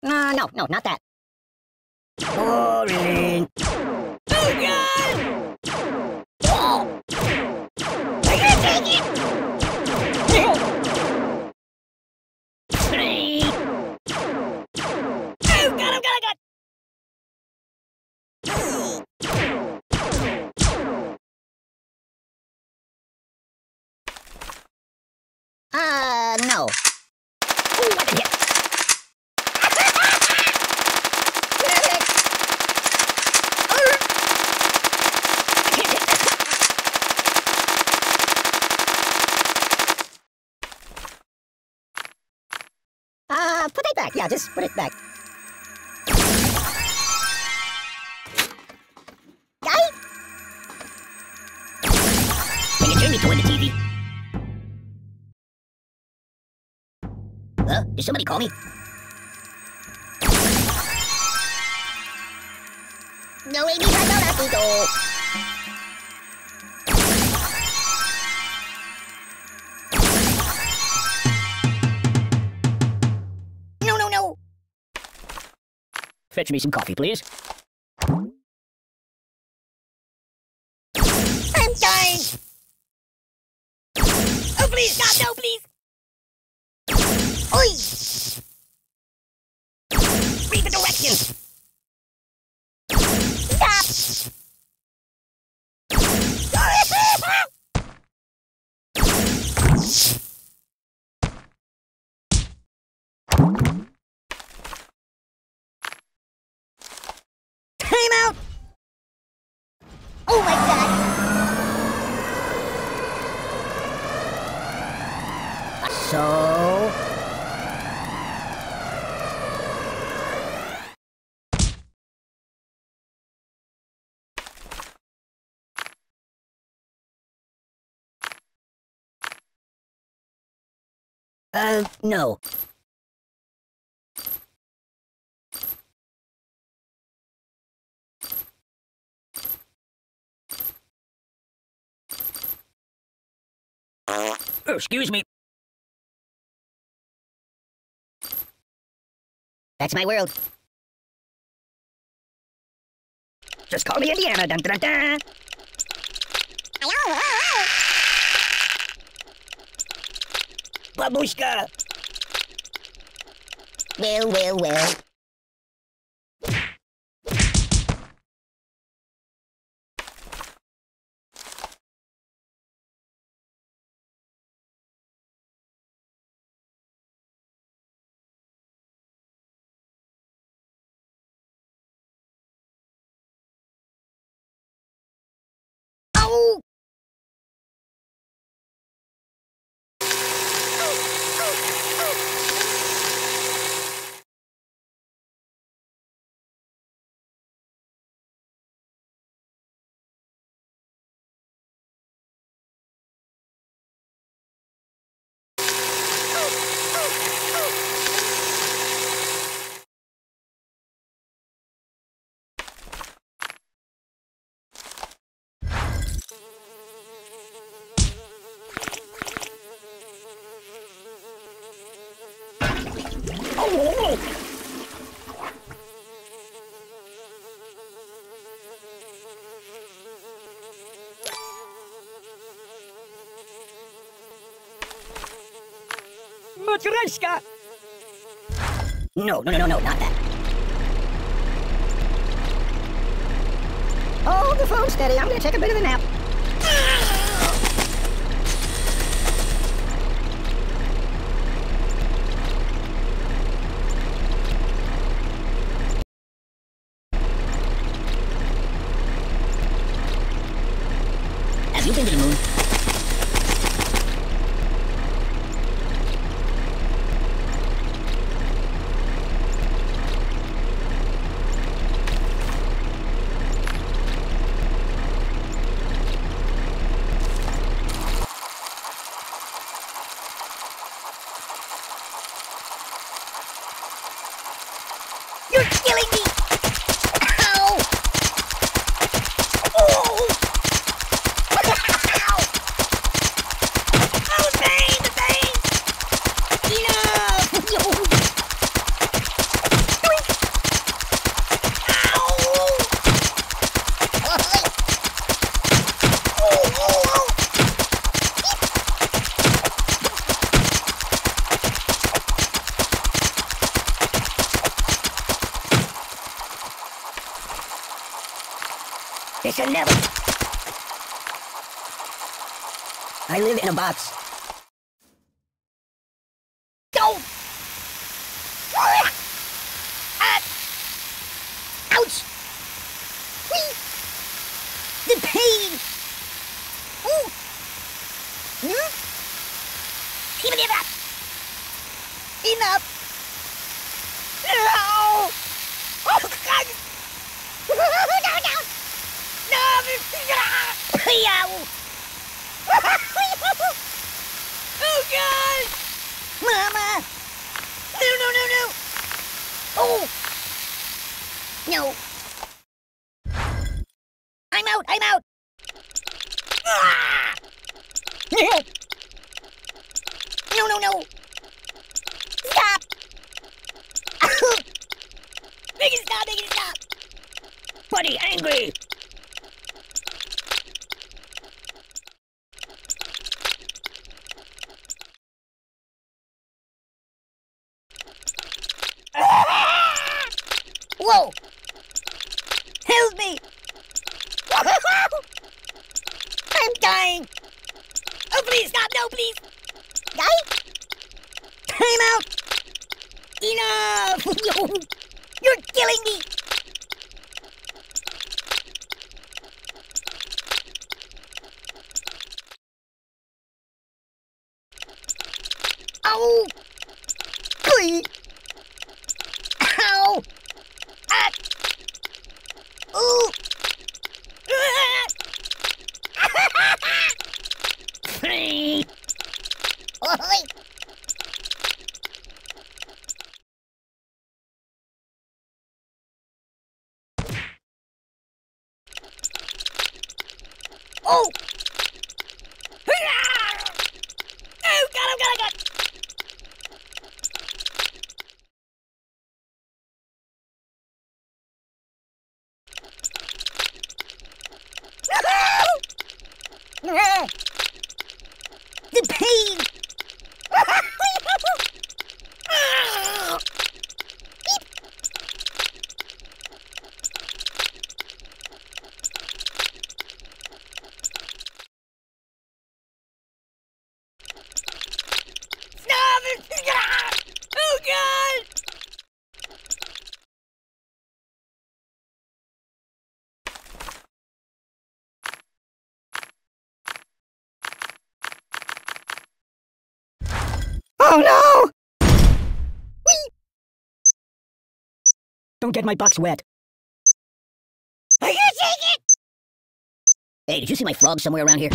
Uh, no, no, not that. Boring. Oh, God! Oh! I can't take it! Three. Oh, God, oh, God, oh, God! Uh, no. Ooh, what a hit! Uh, put it back. Yeah, just put it back. Guy? Can you turn me toward the TV? Huh? Did somebody call me? No, Amy, I don't go. Fetch me some coffee, please. I'm dying. Oh, please, God, no, please. Oi! Read the directions. Stop! Time out! Oh my god! So... Uh, no. Oh, excuse me. That's my world. Just call me Indiana. Dun, dun, dun. Babushka. Well, well, well. Ow! Matryoshka! No, no, no, no, no, not that. Hold the phone steady. I'm gonna take a bit of a nap. You're killing me! Ow! Oh! Ow! Oh, the pain! The pain! Enough! Should never. I live in a box. Go! Ah! Ouch! Whee! The pain! Ooh! Hmm? Keep it up! Enough! No! Oh, God! no, no! No! Yow! oh, God! Mama! No, no, no, no! Oh! No. I'm out, I'm out! Ah! No, no, no! Stop! make it stop, make it stop! Buddy, angry! Whoa! Help me! I'm dying! Oh, please stop! No, please! Die? Time out! Enough! You're killing me! Ow! Please! Ow! Ah! Ooh! Oi! Oh! Oh, God, oh, God, oh, God! The pain! Stop it! Oh, God! Oh no! Whee! Don't get my box wet. Are you taking? Hey, did you see my frog somewhere around here?